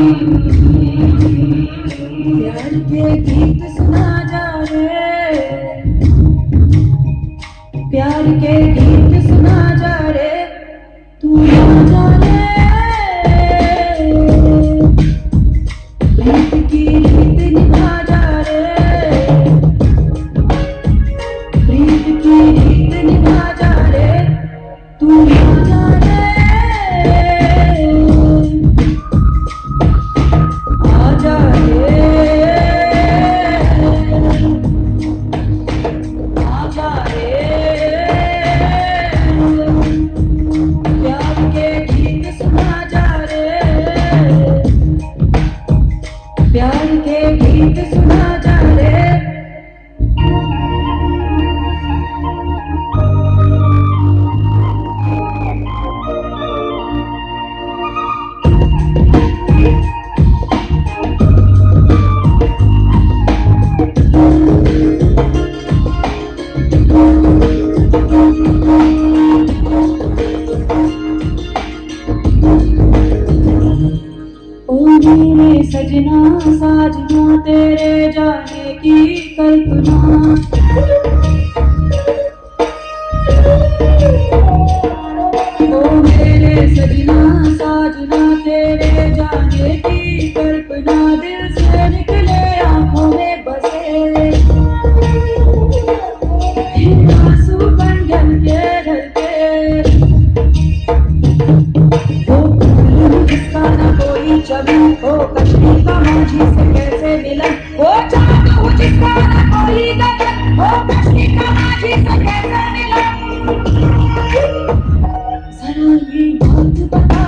प्यार के गीत सुना जा रे। प्यार के गीत सुना जा रे। तू ना जाने। प्रीत की रीत निभा जा रे। प्रीत की रीत निभा जा रे। के गीत सुना जा रे। मेरे सजना साजना तेरे जाने की कल्पना। कभी जबन हो कश्मी का मुझी से कैसे मिलन। हो जादू हो जिसका ना कोई गगन हो कश्मी का मुझी से कैसे मिलन। जरा ये बात बता